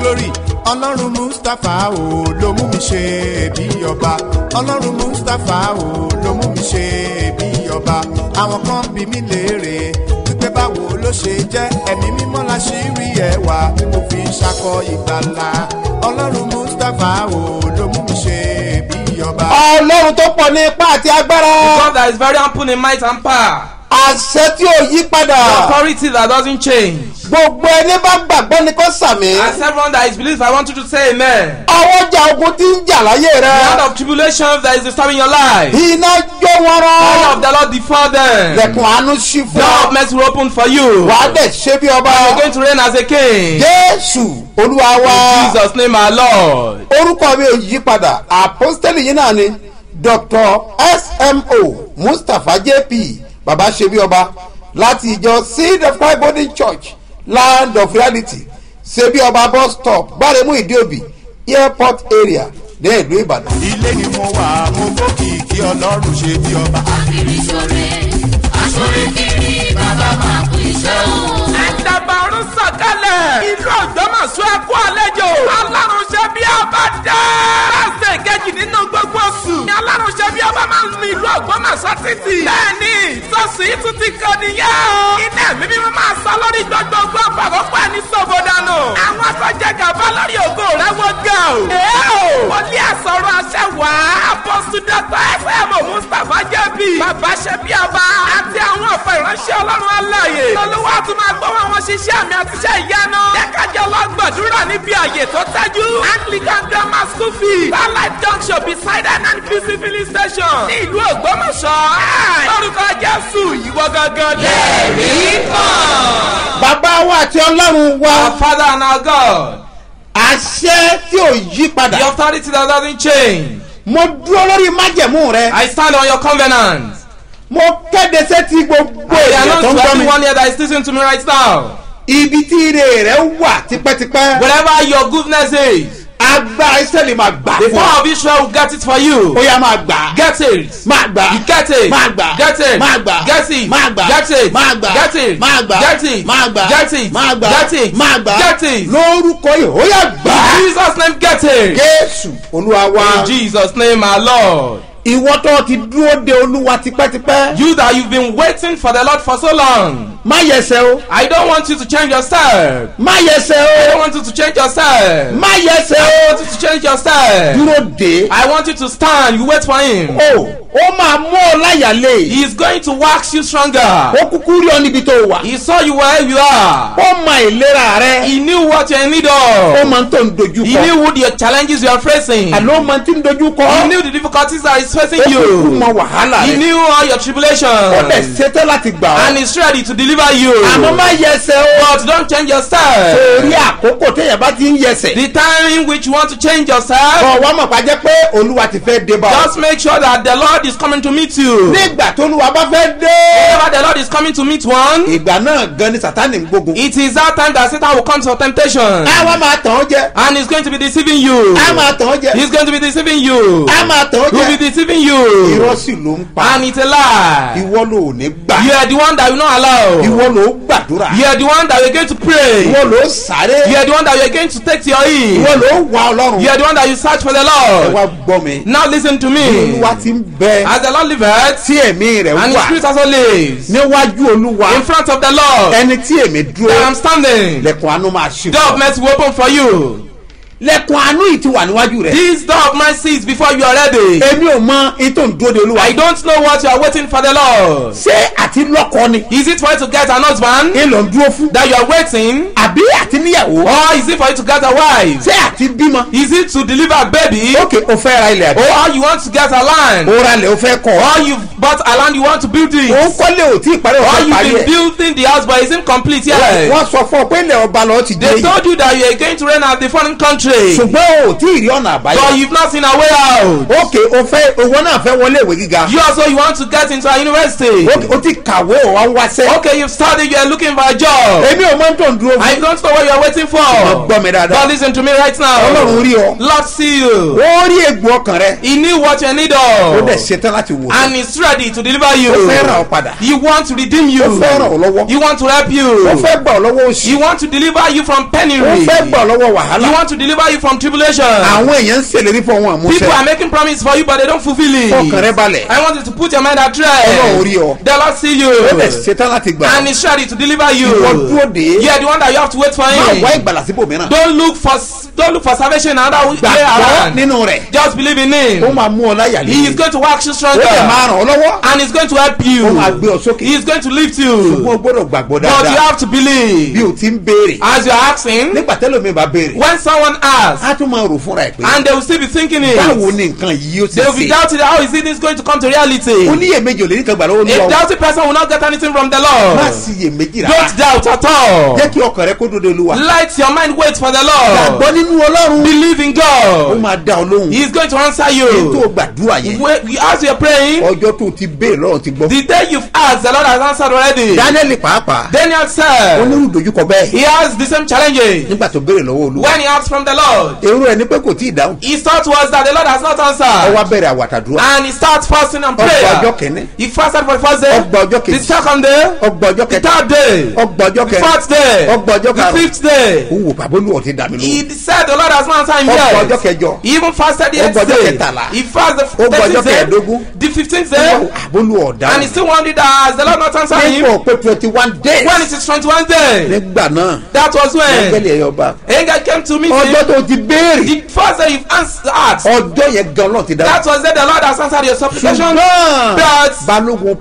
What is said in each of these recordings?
glory. Ọlọ́run mustapha o ló mú mi ṣe bí ọba. Ọlọ́run mustapha o ló mú mi ṣe bí ọba. Àwọn kan bí mi léèrè wípé báwo ló ṣe jẹ́. Ẹ̀mí mímọ́ la ṣì rí ẹwà tí mo fi ṣakọ ìgbàlà. Ọlọ́run mustapha o ló mú mi ṣe bí ọba. ọlọ́run tó pọ̀ ní ipá àti agbára. God that is very ample in might and power. Àṣẹ tí ò yí padà Authority that doesn't change. gbogbo ẹni bá gbàgbọ́ ni kó sàmì As everyone that is believed, I want you to say amen. ọwọ́jà ogun tí ń jà láyé The rẹ hand of tribulation that is disturbing your life. iná jó wọn Hand rán of the Lord before them. lẹ̀kùn àánú sí fún Door of ọ mercy will open for you. wàá dẹ̀ ṣe bí ọba You're going to reign as a king. jésù olúwa wa In Jesus' name, our Lord. orúkọ mi ò yí padà àpọ́stẹ́lì yìí náà ni dr smo mustapha jp baba ṣe bí ọba láti ìjọ seed of christ body church land of reality ṣe bí ọba bus stop gbáremú ìdíòbí airport area ní ìlú ìbàdàn. ilé ni mo wà mo fòkìkí ọlọ́run ṣe bí ọba. kiri sore asore kiri bàbá máa kú iṣẹ́ o. Àdàbà ọ̀run sọ̀kalẹ̀. Ìlú Ògbómọ̀ṣọ́ ẹ̀kú àlejò. Alárùn ṣe bí ọba dá. Ṣe bí ọba máa ń lu ìlú Ògbómọ̀ṣọ́ títì. Bẹ́ẹ̀ni, yìí tún ti kọ́ nìyẹn o. Iná ẹ̀mí mímú máa sọ lórí gbogbo àpapọ̀ ẹni sọ̀bọ̀ dànù. Àwọn afọ́jẹ́ gàba lórí ògo rẹ̀ wọ́n gà o. Ee o. Wọlé àsọ̀rọ̀ aṣẹ wá. Apọ́sù Dr. FM Jẹ́bi. Bàbá ṣe bí ọba. Àti àwọn ọ̀pọ̀ ìránṣẹ́ Ọlọ́run aláàyè. Olúwa tún máa gbọ́ wọn ṣiṣẹ́ àmì àti iṣẹ́ ìyanu. Jẹ́kájọ́ lọ gbàdúrà níbi àyè tó tẹ́jú. Anglican Grammar School fee. Starlight Junction beside NNPC filling station. Ní ìlú Ògbómọ̀ṣọ́. Lórúkọ Jésù ìwọ gangan lẹ́ẹ̀rí kan. bàbá wa àti ọlọ́run Our wa Father and our God. àṣẹ tí ò yí The padà authority that doesn't change. Mo dúró lórí májẹ̀mú rẹ I stand on your covenant. mo kéde sétí gbogbo I èèyàn tó announce ń to gbọ́ mi everyone here that is listening to me right now. ibi tí ire rẹ wà tipẹ́tipẹ́ Wherever your goodness is, agbára israẹli máa gbà the fún ọ power of Israel will get it for you. ó yá máa gbà Get it. máa gbà You get it. máa gbà Get it. máa gbà Get it. máa gbà Get it. máa gbà Get it. máa gbà Get it. máa gbà Get it. máa gbà Get it. máa gbà Get it. lórúkọ yìí ó yá gbà In Jesus' name, get it. jésù olúwa wa In Jesus' name, our Lord. ìwọ tó ti dúró de olúwa tipẹ́tipẹ́ You that you've been waiting for the Lord for so long. Má yẹsẹ̀ o I don't want you to change your step. má yẹsẹ̀ I don't o want you to change your step. má yẹsẹ̀ I o want you to change your step. dúró de I want you to stand. You wait for him. o ó máa mú ọ láyà lé He is going to wax you stronger. ó kúkú rí ọ níbi tó wà He saw you where you are. ó mọ ìlera rẹ He knew what in need ó of. mọ tó ń dojú He kọ knew what the challenges you are facing. àló ó mọ tí ń dojú kọ He knew the difficulties that is facing ó kúkú you. mọ wàhálà He rẹ knew all your ó dẹ̀ tribulations. ṣetán láti gbà ọ́ And he's ready to deliver you. àmọ́ má yẹsẹ̀ o But don't change your step. torí àkókò téèyàn bá ti ń yẹsẹ̀ The time in which you want to change yourself, kọ́ wá mọ̀ pàjẹ́ pé olúwa ti fẹ́ dé bá ọ just make sure that the Lord is coming to meet you. nígbà tó olúwa bá fẹ́ dé Whenever the Lord is coming to meet one, ìgbà náà gan ni sátani ń gbógun it is that time that Satan will come to temptation. wá máa tàn ọ́ jẹ And he's going to be deceiving you. á máa tàn ọ́ jẹ He's going to be deceiving you. á máa tàn ọ́ He'll be jẹ deceiving irọ́ you. sì ló ń pa And it's a lie. ìwọ ló ò ní gbà You are the one that will not allow. Ìwọ ló gbàdúrà You are the one that we're going to pray. ìwọ ló sáré You are the one that we're going to take your ear. ìwọ ló wà ọlọ́run You are the one that you search for the ẹ Lord. wá gbọ́ mi Now listen to me. olúwa ti ń bẹ As the Lord liveth, tí ẹ̀mí rẹ̀ and his wà spirit also lives níwájú olúwa in front of the Lord, ẹni tí èmi dúró there I'm standing. lẹ́kùn àánú máa ṣe Door of mercy will open for you. Lẹ́kùn àánú yìí ti wà níwájú rẹ̀ This door of mercy is before you are ready. èmi ò mọ ètò ìdúró de olúwa I don't know what you are waiting for the Lord. ṣé àti lọ́kọ ni Is it for you to get an husband ń dúró fún that you are waiting? àbí àti níyàwó Or is it for you to get a wife? ṣé àti bímọ Is it to deliver a baby? ókè o fẹ́ ra ilẹ̀ àbí Or you want to get a land? o ra ilẹ̀ o fẹ́ kọ́ Or you've bought a land you want to build o it? ń kọ́lé ò tí ì parí o Or parí been ẹ̀ building the house but it's incomplete yet? wọ́n sọ fún ọ pé ilẹ̀ ọba lọ ti dé They yìí told you that you are going to reign as the foreign country straight. ṣùgbọ́n o tí ì rí ọ̀nà But àbáyọ. you've not seen a way out. ok o fẹ́ owó náà fẹ́ wọlé ìwé gíga. You also you want to get into a university. Ok, o ti kàwé o wa ń wáṣẹ́. Okay, you've studied, you are looking for a job. èmi ò tó ń dúró I don't know what you are waiting for. Ṣùgbọ́n gbọ́ mi dáadáa. But listen to me right ọlọ́run now. rí ọ. Lord see you. ó rí egbò ọkàn rẹ. He knew what you need ó of. dẹ̀ ṣetán láti wò. And he's ready to deliver you. ó fẹ́ ràn ọ́ padà. He wants to redeem you. ó fẹ́ ràn ọ́ lọ́wọ́. He wants to help ó you. fẹ́ gbà ọ́ lọ́wọ́ òṣì. He wants to deliver you from ó penury. fẹ́ gbà ọ́ lọ́wọ́ He wàhálà. wants to deliver you from tribulation. àwọn èèyàn ń ṣèlérí fún wọn People are making promise for you, but they don't fulfill it. ọkàn rẹ balẹ̀. I want you to put your mind at Ọlọ́run rí rest. ọ. The Lord see ó you. ṣetán láti gbà. And he's ready to deliver you. ìwọ dúró dé. You are the one that you have to wait for máa wá him. ìgbàlà síbò mìíràn. Don't look for don't look for salvation another way gbàgbọ́ around. nínú rẹ̀. Just believe in ó him. máa mú ọ láyà He is going to work you ó stronger. dẹ̀ máa ràn ọ́ lọ́wọ́. And he's going to help you. ó máa gbé ọ He sókè. is going to lift you. wọ́n gbọ́dọ̀ gbàgbọ́ But you dáadáa. have to bí believe. o ti ń béèrè. As you are asking, nígbà tẹ́lẹ̀ mi bá béèrè. when someone asks, a tún máa rò fúnra ẹ̀ pé. and they will still be thinking báwo it, ni nǹkan yìí ó ti they will be ṣe. doubting how is this going to come to reality. oníyèméjì ò lè ní kan gbà lọ́wọ́ A olúwa. doubting person will not get anything from the má Lord. sí iyèméjì Don't doubt at all. jẹ́ kí ọkàn rẹ kó de olúwa. Let your mind wait for the gbàgbọ́ Lord. nínú ọlọ́run. Believe in ó God. máa dá ọ lóhùn. He is going to answer èyí tó you. gbàdúrà yẹn. When- you are praying, ọjọ́ tó ti béèrè lọ́rùn ti gbọ́. the day you've asked, the Lord has answered already. daniel pàápàá. Daniel said onírú dojúkọ bẹ́ẹ̀. he has the same challenges. nígbà tó béèrè lọ́wọ́ olúwa. When he asked from the Lord, èrò ẹ̀ ní pé kò tí ì dáhùn. his thought was that the Lord has not ó answered. wá bẹ̀rẹ̀ àwàtàdúrà. And he starts fasting and ọgbà ọjọ́ prayer. kẹ́ni. He fasted for the first day, ọgbà ọjọ́ the kejì. second day, ọgbà ọjọ́ the kẹta. third day, ọgbà ọjọ́ the kẹrin. fourth day, ọgbà ọjọ́ the karùn-ún. fifth day. ó wò bàbá olúwa ti dà mí He lóhùn. said the Lord has not answered him ọgbà ọjọ́ yet. kẹjọ. He even fasted the Ó eighth day. kẹtàlá. He fasted Ó the thirteenth day, kẹẹ̀ẹ́dógún. the fifteenth day, àbólú ọ̀dà. and he still wondered has the Lord not answered him. nígbà pé twenty one days. When it is twenty-one day, nígbà náà. that was when ọjọ́ tó ti béèrè. The first day you asked, ọjọ́ yẹn gan lọ́ọ̀ ti dá. that was then the Lord has answered your supplication. ṣùgbọ́n But balógun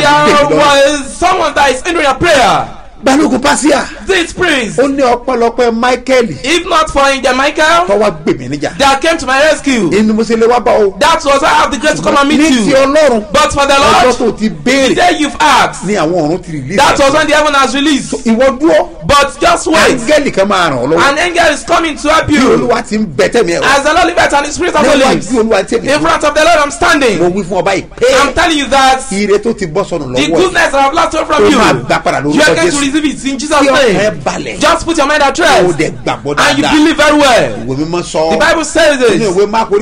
there dìde lọ. was someone that is hindering your prayer. Balógun pásíà. This priest, ó ní ọpẹ́lọpẹ́ michael. if not for angel Michael, tọ́wọ́ gbèmí níjà. that came to my rescue. inú mo ṣe lè wá bá o. That was why I have the grace to come and meet ní ti you. ọlọ́run. But for the ọjọ́ Lord, tó ti the béèrè. day you've asked, ní àwọn ọ̀run ti rìlíìsì. that was when the heaven has released. ìwọ dúró. But just wait. áńgẹ́lì kan máa ràn ọ́ lọ́wọ́. An angel is coming to help bí you. olúwa ti ń bẹ tẹ̀mí ẹ̀ wá. As the Lord liveth and the Spirit of the níwájú lives. olúwa tẹ̀mí In front of the Lord I'm mo standing. wí fún ọba yìí I'm telling you that ire tó ti bọ́ sọnù the lọ́wọ́ ẹ̀. goodness that I've lost from you, máa gbà padà lórúkọ you are going to It in Jesus' name. Just put your mind at rest and you believe very well. The Bible says this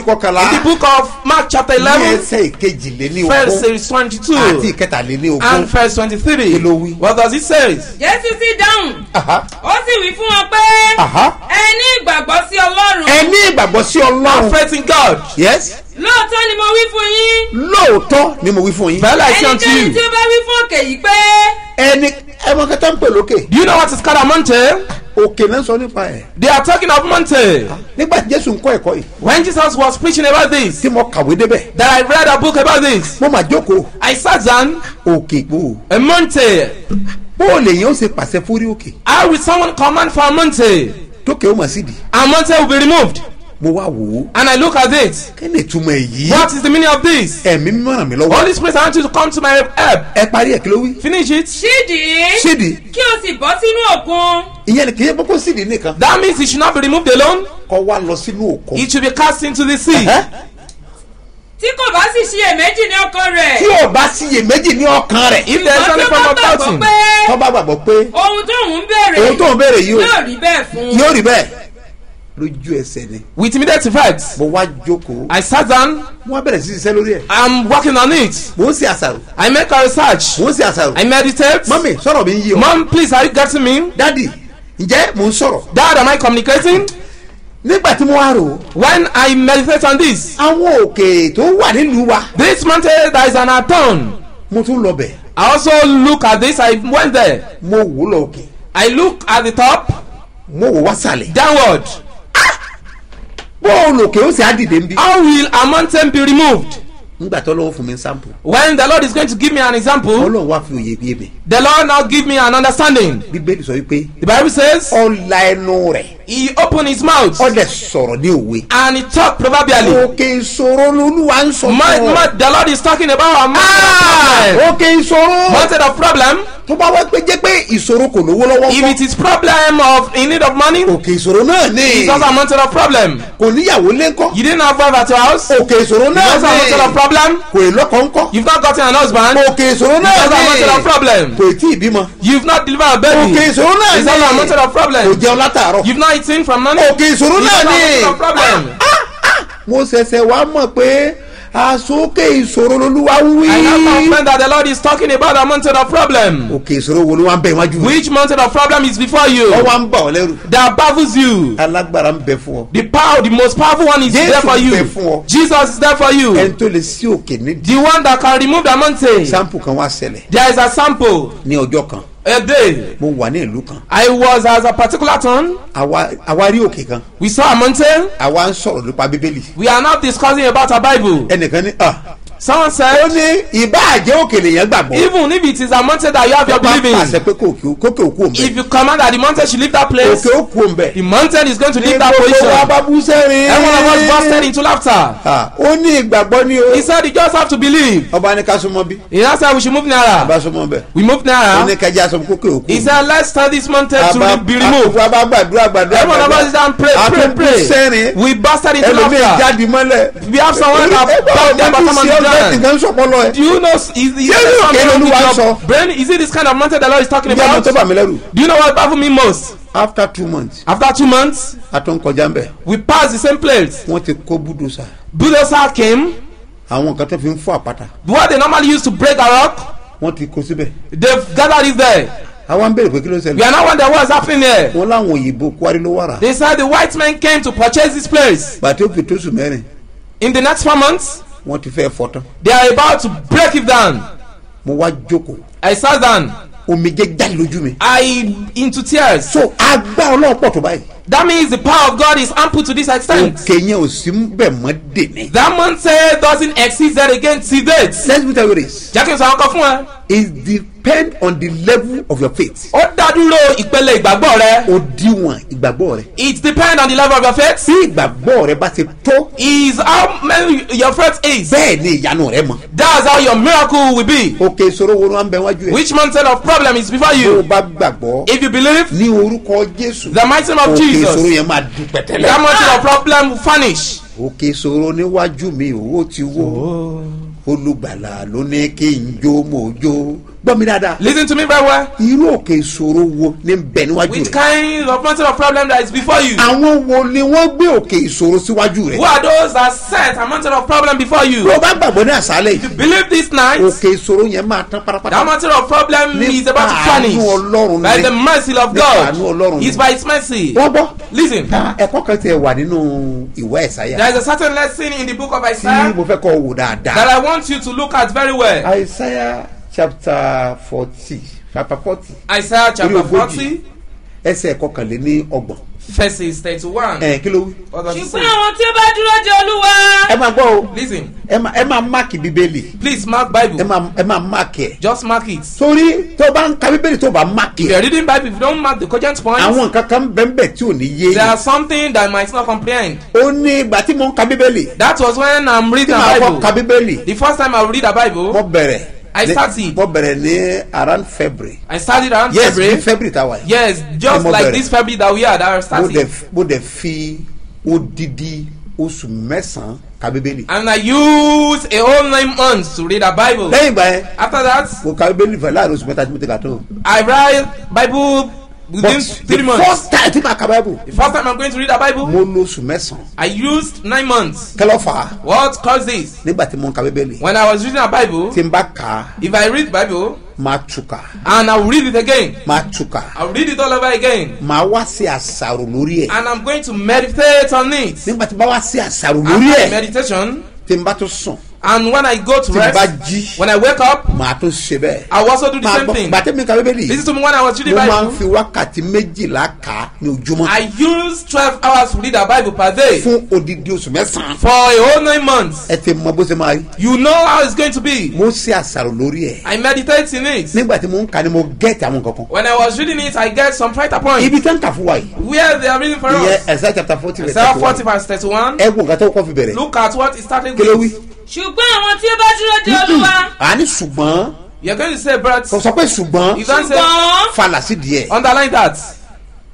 kọkànlá. in the book of Mark chapter ní 11, ẹsẹ̀ ìkejìléní verse ogún 22 àti ìkẹtàléní ogún. and verse 23. Kí ló wí? What does it say? jésù sì dáhùn Aha, ó sì wí fún wọn pé aha. ẹ ní ìgbàgbọ́ sí ọlọ́run ẹ ní ìgbàgbọ́ sí Have ọlọ́run. faith in God. yes lóòótọ́ ni mo wí fún yín lóòótọ́ ni mo wí fún yín. Bẹ́ẹ̀ I say unto ẹnikẹ́ni tí you. ó bá wí fún òkè yìí pé ẹni ẹmọ kẹta ń pè lókè. Do you know what is called a mountain? òkè náà sọ nípa ẹ̀. They are talking of mountain. nígbà tí jésù ń kọ́ ẹ̀kọ́ yìí. When Jesus was preaching about this, tí mo kàwé débẹ̀. that I read a book about this, mo máa jókòó. I sat down òkè gbòò. a mountain. bóòlù èèyàn ṣe pàṣẹ fúrí òkè. How will someone command for a mountain? tókè ó mà sí di. A mountain will be removed. Mo wá wò ó. And I look at it. kí ni ìtumọ̀ èyí. What is the meaning of this? ẹ̀mí mímọ́ ràn mí lọ́wọ́. Holy Spirit, I want you to come to my help. ẹ parí ẹ̀ kí ló wí. Finish it. ṣídìí sídi kí o sì bọ́ sínú òkun ìyẹn ni kì í kókó sídi nìkan. That means it should not be removed alone. kọ́ wa lọ sínú òkun. It should be cast into the sea. Ẹ́, tí kò bá sì ṣiyèméjì ní ọkàn rẹ̀ tí o bá síyèméjì ní ọkàn rẹ̀. Bá of gbàgbọ́ doubting, pé tó bá gbàgbọ́ pé ohun tó ń béèrè ohun tó ń béèrè yìí o yóò rí bẹ́ẹ̀ fún yóò rí bẹ́ẹ̀ lójú ẹsẹ̀ ni. with immediate effect, mo wá jókòó. I sat down. mo wá bẹ̀rẹ̀ sí ṣiṣẹ́ lórí ẹ̀. I'm working on it. mo ń ṣe àṣàrò. I make a research. mo ń ṣe àṣàrò. I meditate. mọ́mì sọ̀rọ̀ mi ń yí o. Mom, please, are you getting me? dádì ǹjẹ́ mo ń sọ̀rọ̀. Dad, am I communicating? nígbà tí mo wá rò. When I meditate on this, àwọn òkè tó wà nílùú wa. this mountain that is an atom. mo tún lọ bẹ̀. I also look at this. I went there. mo wò lọ òkè. I look at the top, mo wò wá sàlẹ̀. downward. Bóòlù òkè ó sì á dìde ń bí. How will a mountain be removed? nígbà tó lọ́wọ́ fún mi sample. When the Lord is going to give me an example, ọlọ́run wá fi òye bí mi. the Lord now give me an understanding. bíbélì sọ wípé The Bible says, ọ̀la ẹnu rẹ̀ he opened his mouth ọdẹ sọ̀rọ̀ ní òwe. and he talked proverbially. òkè ìṣòro lolúwa ń sọ ma- ọ. the Lord is talking about our mountain Ah, of problem. òkè ìṣòro. Mountain of problem. tó bá wá pé jẹ́ pé ìṣòro kò lówó lọ́wọ́ If it is problem of in need of money, òkè ìṣòro náà ní. it's also a mountain of problem. kò níyàwó lé ńkọ́. You didn't have wife at your house, òkè ìṣòro náà also a mountain of problem. kò ì lọ́kọ̀ ńkọ́. You've not gotten an husband, òkè ìṣòro náà also a mountain of problem. kò tí ì bímọ. You've not delivered a baby, òkè ìṣòro náà it's also a mountain of kò problem. jẹun látàárọ̀. You've not eaten from money, òkè ìṣòro náà also a ní. mountain of problem. mo ṣẹ̀ṣẹ̀ wá mọ̀ pé àsókè ìṣòro lolúwa ń I now wí. confirm that the Lord is talking about a mountain of problem. òkè ìṣòro wo ló wá ń bẹ iwájú. Which mountain of problem is before you wọ́n wá ń bà ọ́ lẹ́rù. that baffles you? alágbára ń bẹ fún ọ. The power, the most powerful one is Jésù there for you. bẹ fún ọ. Jesus is there for you. ẹni tó lè sí òkè nídìí. The one that can remove the mountain. sampo kan wá ṣẹlẹ̀ There is a sample. ní ọjọ́ kan A day. mo wà ní ìlú kan I was as a particular town. àwa àwa rí òkè kan We saw a mountain. àwa ń sọ̀rọ̀ nípa bíbélì We are not discussing about a Bible. ẹnìkan ní ah Someone ó ní ìbá àjẹ́ òkèlè yẹn gbàgbọ́ even if it is a mountain that you have your belief pàṣẹ in, pé kókè kókè òkú òǹbẹ if you command that the mountain should leave that place, òkè òkú òǹbẹ the mountain is going to ní leave that gbogbo wa position. bá bú sẹ́rin Every one of us busted into laughter. Ó ní ìgbàgbọ́ ní o He said, you just have to believe. ọba ní ká súnmọ́ bí He now said, we should move bá nearer. súnmọ́ bẹ̀ We moved ó ní kájà sọ kókè òkú He said, let's tell this mountain to be removed. àbá bá gbàdúrà gbàdúrà Every one of us is down, pray, a pray, tún bú pray. sẹ́rin We busted into ẹlòmíì laughter. jáde mọ́lẹ̀ We have someone that Do you know, is, is, is Yes, wrong with sọ. your brain? Is it this kind of mountain the Lord is talking about? Do you know what baffled me most? after two months After two months, a tún kọjá ń bẹ̀ we passed the same place. wọ́n ti kó búdòsà Bulldozer came. àwọn nǹkan tó fi ń fọ́ àpáta What they normally use to break a rock, wọ́n ti kó síbẹ̀ they've gathered it there. àwa ń bèrè pé kí ló We ṣẹlẹ̀ are not wondering what's happening here. wọ́n láwọn òyìnbó kwari ló wàrà They said the white men came to purchase this place. bàtí ó fi tóṣù mẹ́rin In the next four months, wọ́n ti fẹ́ fọ́ tán they are about to break it down. mo wá jókòó I sat down. omijé jáde lójú mi I into tears. so agbá ọlọ́run pọ̀ tó báyìí That means the power of God is ample to this extent. òkè yẹn ò sí bẹ̀ mọ́ dèní. That mountain doesn't exist there again till date. let me tell you this Jẹ́ kí n sọ àwọn kan fún ẹ. it depend on the level of your faith Ó dá dúró ìpele ìgbàgbọ́ rẹ. òdiwọ̀n ìgbàgbọ́ rẹ It depends on the level of your faith. tí ìgbàgbọ́ rẹ bá ti tó Is how many your faith is. bẹ́ẹ̀ ni ìyanu rẹ mọ̀ That's how your miracle will be. òkè ìṣòro wo ló ń bẹ wájú ẹ Which mountain of problem is before tó o you? bá gbàgbọ́ If you believe, ní orúkọ jésù the mighty name of òkè ìṣòro yẹn máa di pẹ̀tẹ́lẹ̀. That mountain of problem vanish. òkè ìṣòro níwájú mi owó ti wó. Olùgbàlà ló ní kí n jó mo jó gbọ́ mi dáadáa Listen to me well. irú òkè ìṣòro wo ní bẹ níwájú Which rẹ kind of mountain of problem that is before you? àwọn wo ni wọ́n gbé òkè ìṣòro síwájú Who rẹ are those that set a mountain of problem before you? o bá gbàgbọ́ ní àṣálẹ̀ yìí Believe this night, òkè ìṣòro yẹn máa tán that pátápátá mountain of problem is Nípa about to vanish. àánú Ọlọ́run By ni. the mercy of Nípa àánú Ọlọ́run God. ni. It's by His mercy. wọ́n gbọ́ Listen, ẹ̀kọ́ kan tiẹ̀ wà nínú ìwé ẹ̀sáyà there is a certain lesson in the book of tí Isaiah mo fẹ́ kọ́ wò that I want you to look at very well. àìsáyà chapter forty chapter forty Isaiah chapter. 40, ẹsẹ̀ kọkànléní ọgbọ̀n verses 31. ẹ̀ kí ló wí. Ṣùgbọ́n àwọn tí ó bá dúró de olúwa ẹ máa gbọ́ o Listen, ẹ máa ẹ máa máàkì bíbélì please mark ẹ Bible. máa ẹ máa máàkì ẹ̀ Just mark it. torí tó o bá ń ka bíbélì tó o bá máàkì If you're ẹ̀ reading Bible, if you don't mark the cogent points, àwọn nǹkan kan bẹ́ẹ̀ tí ò ní yé there are something that might not comprehend. ó ní ìgbà tí mo ń ka bíbélì That was when I'm tí reading màá a kọ́ ka Bible. bíbélì The first time I read a mo Bible, bẹ̀rẹ̀ I started. mo bẹ̀rẹ̀ ní around february I started around yes February. february ta wà yìí Yes, just like bẹ̀rẹ̀. this February that we are that I mo dẹ̀ started. mo dẹ̀ fi odidi oṣù mẹ́sàn-án ka bíbélì And I used a whole nine months to read a Bible. lẹ́yìn ìgbà yẹn After that, mo ka bíbélì fẹ́ láàárín oṣù mẹ́ta tí mo ti kà tó I read Bible within three the months. first time tí màá ka bible The first time I'm going to read a Bible, mo lo oṣù mẹ́sàn-án I used nine months. kẹlọ́ fà á What caused this? nígbà tí mo ń ka bíbélì When I was reading a Bible, tí n bá kà á if I read Bible máa túkà and I'll read it again, máa túkà I'll read it all over again, máa wá sí àṣàrò lórí ẹ̀ and I'm going to meditate on it. nígbà tí bá wá sí àṣàrò lórí After the ẹ̀ meditation, tí n bá tó sùn And when I go to rest, jí when I wake up, màá tún ṣe bẹ́ẹ̀. I will also do the same thing. gbàtẹ́ mi ka bíbélì to me when I was reading mo máa ń Bible. fi wákàtí méjìlá kà á ní ojúmọ́ I use twelve hours to read the Bible per day fún odidi oṣù mẹ́sàn-án. for a whole nine months. ẹ ti mọ bó ṣe máa rí. You know how it's going to be. mo ṣe àṣàrò lórí ẹ̀. I meditate in it. nígbà tí mo ń kà ni mo gẹ́ẹ̀tì àwọn kankan. When I was reading it, I get some fighter points. ibi ń kà fún wa yìí. Where they are reading for ìyẹn us. ẹ̀sẹ̀ chapter forty verse thirty one. 40 verse 31. ẹ wo nǹkan tó kọ́ fi bẹ̀rẹ̀. Look at what it started kí ló wí. Ṣùgbọ́n àwọn tí ó bá dúró de olúwa àní ṣùgbọ́n You're going to say, but kò sọ pé ṣùgbọ́n you don't say, ṣùgbọ́n falà sí díẹ̀. underline that.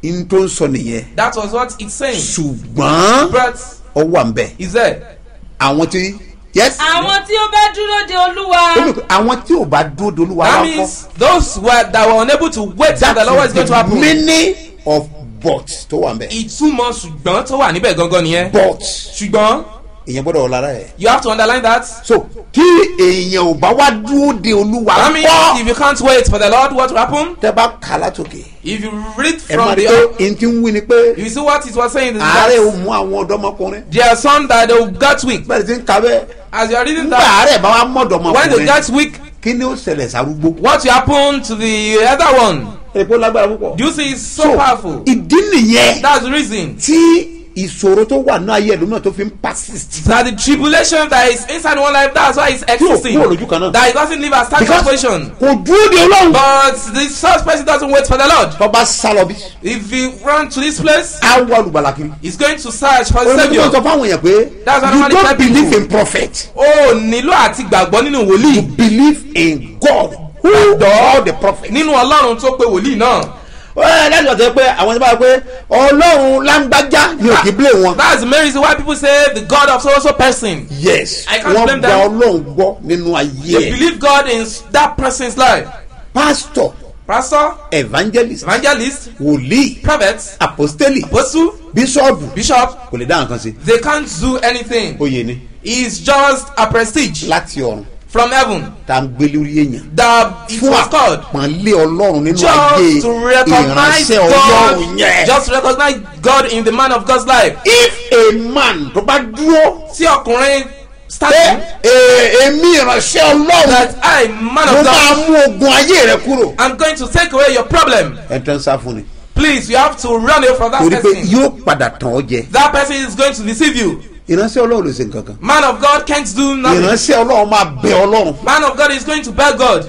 n tó ń sọ nìyẹn. That was what it's saying. ṣùgbọ́n But ó wà ń bẹ̀. is there? àwọn tí yes. àwọn tí ó bá dúró de olúwa ó àwọn tí ò bá dúró dolúwa That wá kọ́. means those were, that were unable to wait for the Lord is going to happen. meaning of but tó wà ń bẹ̀. Ìtumọ̀ ṣùgbọ́n tó wà níbẹ̀ gangan nìyẹn. but Ṣùgbọ́n èèyàn gbọ́dọ̀ wọ lára ẹ̀. you have to underline that. so tí èèyàn ò bá wá dúró de olúwa kọ́. if you can't wait for the Lord, what will happen? tẹ́ bá kà látòkè. If you read ẹ máa from the pé n ti ń wí ni pé you see what it was saying. àárẹ̀ ò mú àwọn ọ̀dọ́mọkùnrin. There are some that they get weak. bẹ́ẹ̀ ti ń ka bẹ́ẹ̀. As you are reading nígbà that, àárẹ̀ bá wá when they get weak, kí ni ó ṣẹlẹ̀ sárúgbó. what will happen to the other one? èpo lágbára púpọ̀. Do you see it's so powerful? ìdí nìyẹn That's the reason tí ìṣòro tó wà ní ayé ẹlòmíràn tó fi ń persist. that the tribulation that is inside one life, that's why it's existing. kúrò lójú kan náà. That it doesn't live a static because position. kò dúró de ọlọ́run. But the such person doesn't wait for the Lord. sálọ bí. If he run to this place, á wá olùgbàlà kiri. he's going to search for the olùkọ́ Savior. sọ fáwọn èèyàn pé That's what you don't believe in prophet. Ó nílò àti gbàgbọ́ nínú you wòlíì. believe in God who does the prophet. Nínú Ọlọ́run tó pe wòlíì náà. Ẹ lẹ́yìn ọ̀sẹ̀ pé àwọn ìbára pé ọlọ́run láńgbájá ni ò kì í blé wọn. That's the main reason why people say the God of so so person. yes wọ́n gba ọlọ́run gbọ́ nínú ayé They believe God in that person's life. pastor Pastor, evangelist evangelist, wòlíì prophet, apostoli apostle, bíṣọ́ọ̀bù bishop, kò lè dá nǹkan sí. they can't do anything. oyè ni It's just a prestige láti ọ̀run from heaven tá ń gbé lórí èèyàn. that it fún was called. àpọ́nlé ọlọ́run nínú ayé ìránṣẹ́ ọlọ́run yẹn. just recognize God in the man of God's life. if a man tó bá dúró Tí ọkùnrin starting "Ee, èmi ìránṣẹ́ ọlọ́run that I, man mo of máa God, mú ogun ayé rẹ kúrò. I'm going to take away your problem. ẹ tán sá fún ni. Please, you have to run away from that torí pé person. yóò padà tàn ọ́ jẹ. That person is going to deceive you. Ìránṣẹ́ ọlọ́run ló ṣe nǹkan kan. Man of God can't do nothing. ìránṣẹ́ ọlọ́run máa bẹ ọlọ́run. Man of God is going to beg God.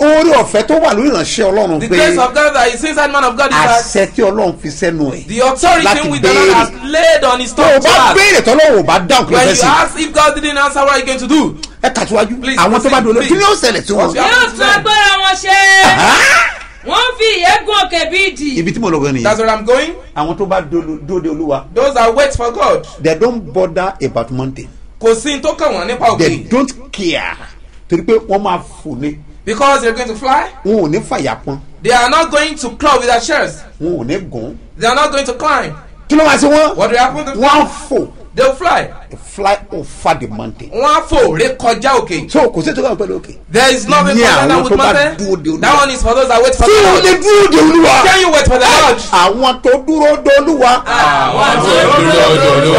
Oore ọ̀fẹ́ tó wà lórí ìránṣẹ́ ọlọ́run The pé grace of God that is inside man of God is that àṣẹ tí ọlọ́run fi sẹ́nu ẹ̀. the authority which the Lord has laid on his tó o tongue to bá béèrè tọ́lọ́run ò bá dáhùn kí ló When fẹ́ you sí. ask if God didn't answer, what are you going to do? ẹ kà síwájú Please, àwọn tó bá dolo kí please. ni ó ṣẹlẹ̀ sí wọn. Yóò tún agbára wọn ṣe wọ́n fi ìyẹ́ gun òkè bíi ìdì ibi tí mo lọ gan nìyẹn. That's where I'm going. àwọn tó bá dolo- dúró de olúwa Those that wait for God. they don't bother about mountain. Kò sí ní tó kàn wọ́n nípa they òkè. don't care torí pé wọ́n máa fò ní Because they're going to fly. wọn ò ní fàyà pọ́n They are not going to claw with their chairs. wọn ò ní gùn. They are not going to climb. kí ló máa ṣe wọ́n. What will happen to them? wọ́n á fò They'll fly. Fly over the mountain. Wọ́n á fò ré kọjá òkè. so kò sí ètò kan pẹ̀lú òkè. There is nothing Ní for that with mountain. de Olúwa. That one is for those that wait for tí the o Lord. lè dúró de olúwa. Can you wait for the Lord? àwọn tó dúró de olúwa. Àwọn tó dúró dòdò.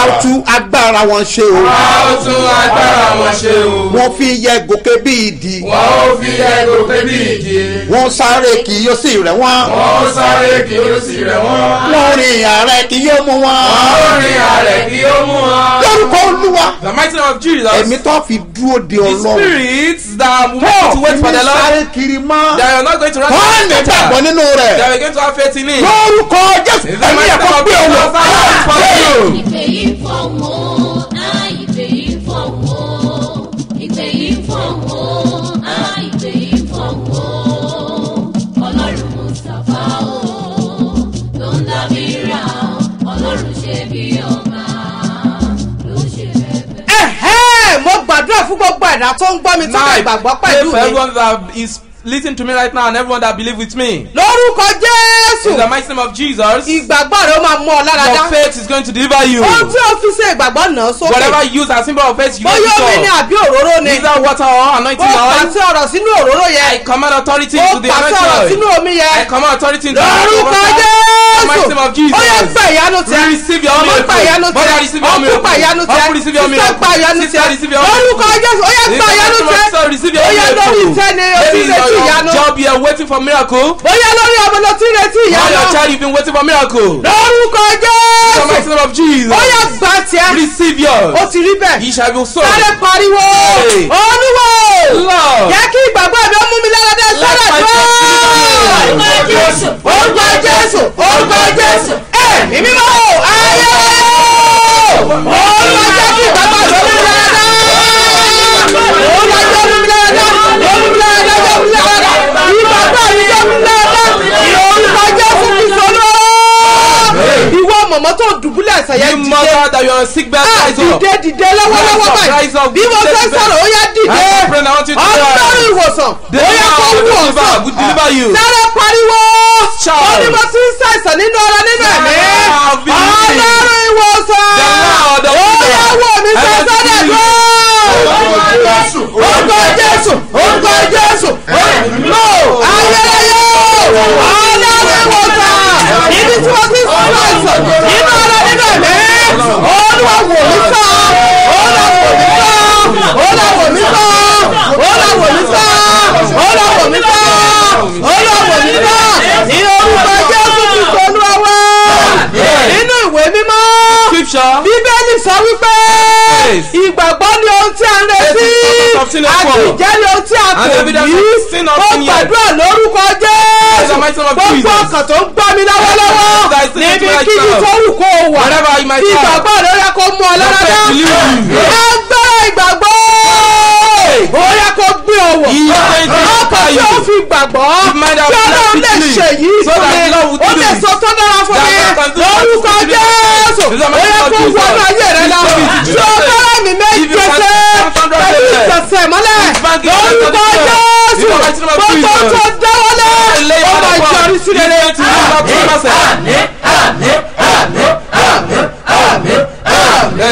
a tú agbára wọn ṣe o. Àwọn tún agbára wọn ṣe o. wọ́n fi yẹ gòkè bí ìdí. Wọ́n fi ẹ̀rọ pé bí ìdí. wọ́n sáré kì yóò sì rẹ̀ wọ́n. Wọ́n sáré kí ó sì rẹ̀ wọ́n. wọ́n rìn ààrẹ kì yóò mú wọn. Orin ààrẹ kí ó mú wọn. Lórúkọ olúwa. The mighty name of Jesus. ẹ̀mí tó fi dúró de The ọlọ́run. spirits that will want to wait for the Lord. sáré kiri mọ́. They are not going to run wọ́n ní to gbàgbọ́ the nínú They rẹ̀. are going to have faith in Him. lórúkọ jésù the ẹ̀mí ẹ̀kọ́ gbé Jesus. Fún gbogbo ẹ̀dá tó ń gbọ́ mi tó I gbàgbọ́ pẹ̀lú mi. Is listening to me right now and everyone that believe with me. lórúkọ jésù In the mighty name of Jesus, ìgbàgbọ́ rẹ ó máa mú ọ lára dá your faith is going to deliver you. ohun tí o fi ṣe ìgbàgbọ́ náà sókè Whatever you use as symbol of faith, you bóyá use omi ni àbí òróró ni Either water or ó anointing oil. pàṣẹ ọ̀rọ̀ sínú òróró I yẹn command authority ó into the pàṣẹ ọ̀rọ̀ anointing sínú oil. omi I yẹn command authority into the lórúkọ water. jésù mighty name of Jesus. ó yẹ gbà ìyanu tiẹ̀ Receive your ọmọ miracle. ìyanu Mother, receive your miracle. gbà ìyanu tiẹ̀ Uncle, receive your miracle. gbà ìyanu Sister, tiẹ̀ receive your lórúkọ jésù ó yẹ In the ìyanu name of tiẹ̀ Jesus, receive your ó yẹ lórí miracle. ìtẹ́ni ó ti Maybe in you are waiting for miracle. bóyá lórí ọmọ ló ti retí Now ìyanu your child you've been waiting for miracle. lórúkọ In the jésù mighty name of Jesus. ó yẹ gbà tiẹ̀ Receive yours. ó ti rí bẹ́ẹ̀ shall be so. sáré pariwo olúwo Lord. jẹ́ kí ìgbàgbọ́ mi ó mú mi lára dé my tó. orúkọ jésù orúkọ jésù orúkọ jésù ẹ mímí mọ́ o ayé olúwa jẹ́ kí ìgbàgbọ́ mi ó mú mi lára dé olúwa jẹ́ mú mi lára dé ó mú mi lára dé ó mú mi lára dé ìgbàgbọ́ mi ó mú mi lára dé orúkọ jésù kì í sọ̀rọ̀ mọ̀mọ́ tó dùbúlẹ̀ yẹn dìde. you are on sick bed ah rise up. dìde dìde lọ́wọ́lọ́wọ́ báyìí. bí mo fẹ́ sọ̀rọ̀ ó yá dìde. Ọlọ́run ìwòsàn. Ó yá kó wù ọ̀sán. sáré pariwo. Ó ní mo ti ń ṣàìsàn nínú ara nínú ẹ̀mí. Ọlọ́run ìwòsàn. The Lord of ó yá wò mí sọ́dẹ̀ heal. gbọ́. orúkọ jésù orúkọ jésù no ayẹyẹ ọlọ́run ìwòsàn. Ibi tí mo ti ń ṣàìsàn nínú ara nínú ẹ̀mí olúwa wò mí sọ olúwa wò mí sọ olúwa wò mí sọ olúwa wò mí sọ olúwa wò mí sọ olúwa wò mí sọ ní orúkọ jésù ti sọnù ọwọ́ nínú ìwé mímọ́ Scripture. bíbélì sọ wípé Yes. Ìgbàgbọ́ ni ohun tí a ń retí. It is the substance of things àti hoped for. ìjẹ́ ni ohun tí a kò rí ó gbàdúrà lórúkọ jésù. Gbogbo ọkàn tó ń gbọ́ mi lọ́wọ́lọ́wọ́ níbi now. tó wù kó o wà? Ìgbàgbọ́ rẹ yẹ kó mú ọ lára dá agbára ìgbàgbọ́. Ó yẹ kó gbé ọ wọ̀. He is going to ọkàn tí ó fi gbàgbọ́ tí ọlọ́run lè ṣe yìí fún mi. ó lè sọ tó dára fún mi. Lórúkọ jésù. Ó yẹ kó wọnú ayé rẹ lọ If you tí o bára mi méje If you ṣe can stand on ìgbọ̀nsẹ̀ mọ́lẹ̀ lórúkọ jésù gbogbo tó dáwọ́lé ó máa jọrí sí rere.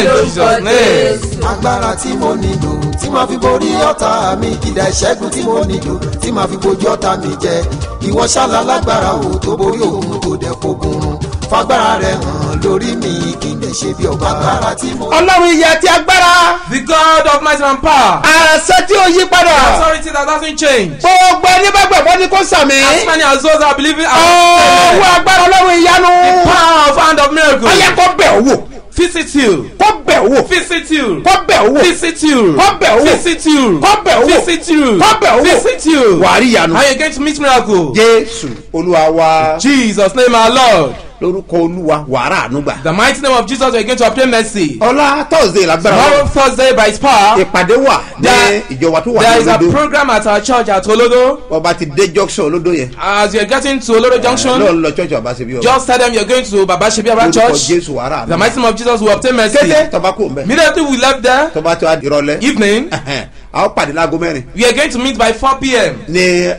Jesus' name. agbára tí mo nílò tí màá fi borí ọ̀tá mi ìdá ìṣẹ́gun tí mo nílò tí màá fi bojú ọ̀tá mi jẹ. Ìwọ ṣálá lágbára o tó borí òun tó dẹ̀ fogun run. Fagbára rẹ hàn lórí mi kí n lè ṣe bí ọba. Agbára tí mo ọlọ́run iye àti agbára. The God of might and power. àṣẹ tí ó yí padà. Authority that doesn't change. gbogbo ẹni bá gbàgbọ́ ni kò sàmì. As many as those that believe in ọwọ́ our agbára ọlọ́run ìyanu. Power of hand of miracle. ọyẹ kó bẹ̀ ọ́ wò Visit you. kó bẹ̀ wò Visit you. kó bẹ̀ wò Visit you. Kó bẹ̀ wò. Visit you. Kó bẹ̀ wò. Visit you. Kó bẹ̀ wò. Visit you. wàá rí ìyanu And you're going to meet miracle. jésù olúwa wa Jesus name our Lord. Lórúkọ olúwa wàrà ànúgbà The mighty name of Jesus you're going to obtain mercy. ọlá tọ́sídẹ̀ẹ́ lágbára Tomorrow Thursday by his power. ìpàdé wà ní There- ìjọba tó wà There ní is a program at our church at Olodo. ọba ti dé junction olódó yẹn As you're getting to Olodo Junction, lọ́ọ̀ lọ church ọba ṣe bí ọba just tell them you're going to Baba Shebiaba lórúkọ Church. jésù wàrà The ànúgbà mighty name of Jesus will obtain mercy. kété tọba kò mbẹ Immediately we left there, tọba tó a ìrọ̀lẹ́ evening, a ó pàdé láago mẹ́rin we are going to meet by 4 p.m. ní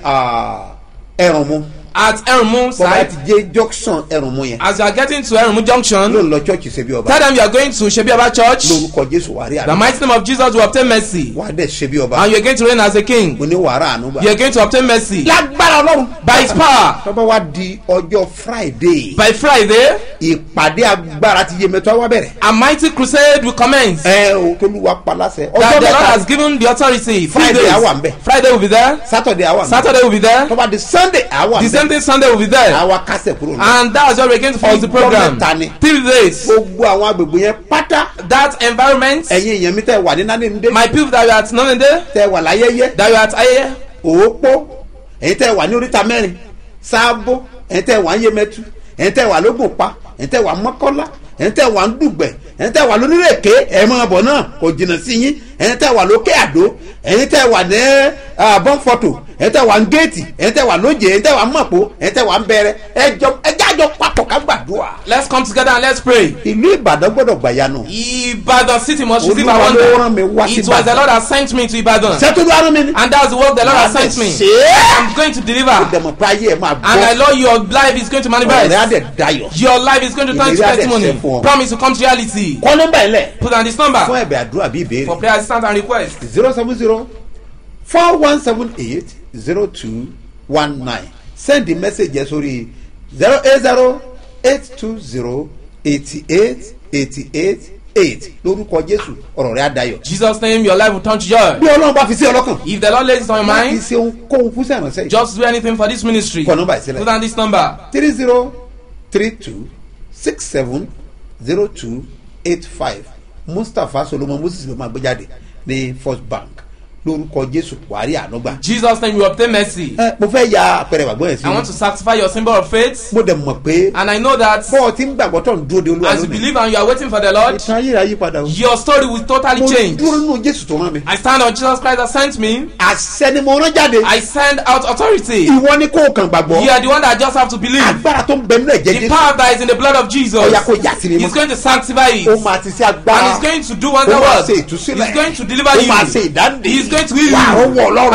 ẹrùnmú at Erumu bọ́ba ti side. dé junction ẹrùnmú yẹn As you are getting to ló Junction, ń lọ church ṣe bí ọba tell them you are going to Shebiaba Church. lórúkọ jésù wàrí The ànúgbà mighty name of Jesus will obtain mercy. wà á dẹ̀ ọba And you are going to reign as a king. mo ní wàrà ànúgbà You are going to obtain mercy. lágbára ọlọ́run By his power. tọ́ba wa di ọjọ́ friday By Friday, ìpàdé agbára ti yemẹtọ́ wa bẹ̀rẹ̀ a mighty crusade will commence. ẹ o tolúwa palasẹ That the Lord has given the authority. Friday àwa ń bẹ̀. Friday will be there. saturday àwa ń bẹ̀ Saturday will be there. tọ́ba di sunday The ń same bẹ̀ thing Sunday will be there. àwa kásẹ̀ kúrò ní. And that's why going to finish the program. mẹ́ta ni. Three days. gbogbo àwọn agbègbè yẹn pátá. That environment, ẹ̀yin èèyàn mi tẹ́ wà ní nánìmdé my people that were at Nonende, tẹ́ wà láyẹyẹ that were at Aye, òópó. Ẹ̀yin tẹ́ wà ní oríta mẹ́rin. Sáàbó ẹ̀yin tẹ́ wà ní yemẹtu ẹ̀yin tẹ́ wà lógùnpa ẹ̀yin tẹ́ wà mọ́kọ́lá. Ẹ̀yin tẹ́ wà ń dùgbẹ̀ ẹ̀yin tẹ́ wà lónírèké ẹ̀ máa bọ̀ náà. Kò jìnnà sí yín. Ẹ̀yin tẹ́ wà lókè àdó. Ẹ̀yin tẹ́ wà ní bọ́ǹfọ̀tò tẹ́ wà ń géètì tẹ́ wà ẹ̀yin tẹ́ wà ń ẹ̀yin tẹ́ wà ń bẹ̀rẹ̀ ẹ̀jẹ̀ àjọ papọ̀ ká gbàdúrà let's come together and let's pray. ìlú ìbàdàn gbọ́dọ̀ gbàyanu Ibadan city must receive Olúwa our ló rán mi wonder. wá It sí was the Ìbàdàn. Lord that sent me to Ibadan. sẹ́túndú arán mi ni And that's the work the Lord has sent me. I'm going to deliver. dẹ̀mọ̀ pé ayé ẹ̀ máa And I gbọ́ know your life is going to ọ̀rẹ́ manifest. dayọ̀ Your life is going to turn to testimony. Promise to come to reality. kọ́ nọ́mbà ẹ̀ lẹ̀ Put on this fún number ẹ̀bẹ̀ àdúrà bí for prayer assistance and request. zero seven zero four one seven eight zero two one nine send the message sórí zero eight zero eight two zero eighty eight eighty eight eight lórúkọ jésù ọ̀rọ̀ rẹ̀ á dayọ̀. Jesus' name, your life will turn to joy. bí ọlọ́run bá fi sí ọlọ́kàn If the Lord lays it on your mind, ṣe ohunkóhun fún sẹ́yìn yìí. just do anything for this ministry. kọ nọmba ìsílẹ̀ Put down this number. three zero three two six seven zero two eight five mustapha solomon moses ló máa gbé jáde ní first bank lórúkọ jésù wàrí ànúgbà. Jesus' name, you obtain mercy. ẹ mo fẹ́ ya àpẹẹrẹ ìgbàgbọ́ yẹn sí I want to sanctify your symbol of faith. mo dẹ̀ mọ̀ pé And I know that bọ́ọ̀ tí ń gbàgbọ́ tó ń dúró de olúwa as you lónìí believe and you are waiting for the Lord, ìtàn ayé ayé padà o. your story will totally mo change. dúró nínú jésù tó rán mi. I stand on Jesus Christ that sent me. àṣẹ ni mo rán jáde. I send out authority. ìwọ ni kò kàn gbàgbọ́. You are the one that just have to believe. agbára tó ń bẹ nínú ẹ̀jẹ̀ The jésù. power that is in the blood of Jesus. ọ̀yà kò yà sí mi He's mọ́. going to sanctify it. ó máa ti ṣe And he's going to do ó wonder máa ṣe ìtúsílẹ̀. He's going to deliver ó you. máa ṣe going to heal wà á rọwọ́ ọlọ́run.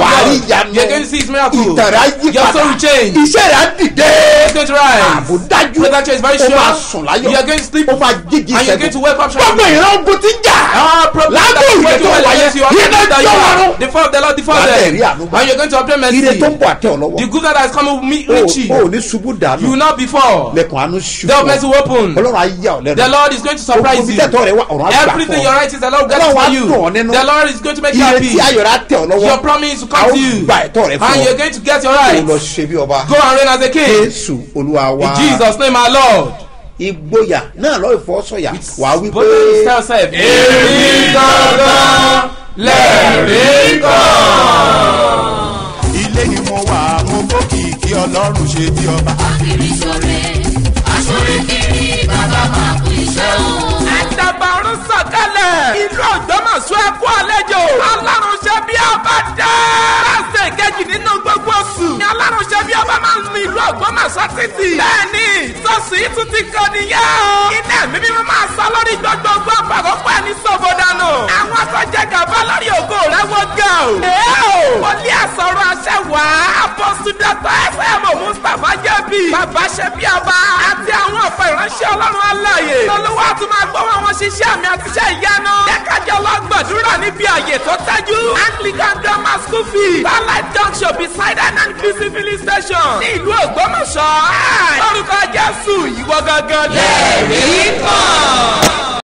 Wà á rí ìyanu. You're going to see his miracle. ìtàn rẹ̀ á yí Your padà. story will change. iṣẹ́ rẹ̀ á dìde. It's going to rise. ààbò dájú. Ó máa sùn láyọ̀. You are going to sleep. ó máa jíjí And you're going to wake up gbogbo ìran ogun ti jà. Ah, Lábẹ́ is for wáyé, you. You are yìí náà that you jọ́ are. ọ̀run. The fall of the Lord before Wà á them. tẹ̀rí àánú gbà. And you're going to obtain mercy. ire tó ń bọ̀ àtẹ ọlọ́wọ́. The good that has come o reach you. ò ní ṣubú dànù. You not before. lẹkùn àánú ṣubú. The mercy will open. ọlọ́run yà ọ́ lẹ́nu. The Lord is going to surprise you. tẹ́tọ́ rẹ wà, ọ̀run á gbà fún Everything ọ. your right is the Lord get Ọlọ́run for you. dùn ọ́ nínú. The Lord is going to make you happy. tí ayọ̀ rẹ á tẹ̀ ọ́ lọ́wọ́. Your promise come to you. gba ẹ̀tọ́ rẹ fún And ọ. you're going to get your kó lọ ṣe bí ọba. Go and reign as a king. jésù olúwa wa. In Jesus' name, our Lord. ìgboyà náà lọ ìfọwọ́sọ̀yà wàá wí pé. Èmi gangan lẹ́rìí kan. ilé ni mo wà mo bókìkí ọlọ́run ṣe bí ọba. kiri sore asore kiri bàbá máa kú iṣẹ́ o. Àdàbàrún sọ̀kalẹ̀. Ìlú Ògbómọ̀ṣọ́ ẹ̀kú àlejò. Ọlọ́run ṣe bí ọba dá. Lásìkò ìlú Ògbómọ̀ṣọ́ títì. Bẹ́ẹ̀ni, sọ́ọ̀sì tún ti kọ́ nìyẹn o. Iná ẹ̀mí mímọ́ máa sọ lórí gbogbogbò àpàkọ́pọ̀ ẹni sọ̀bọ̀dànù. Àwọn akọ́jẹ́ gàba lórí ògo rẹ̀ wọ́n gà o. Èé o, olú àsọ̀rọ̀ àṣẹ wá. Apọ̀sù Dr. FM Mustapha Jẹ́bi. Bàbá ṣe bí ọba. Àti àwọn ọ̀pọ̀ ìránṣẹ́ ọlọ́run aláàyè. Lọ́lọ́wọ́ á tún máa gbọ́ àwọn ṣiṣẹ́ àmì àti iṣẹ́ ìyanu. Jẹ́kájọ́ ọlọ́gbọ̀dúrà níbi àyè tó tẹ́jú. Anglican Grammar School fee. Starlight Junction beside NNPC filling station. Ní ìlú Ògbómọ̀ṣọ́. Lórúkọ Jésù, ìwọ gangan lẹ́ẹ̀rí kan.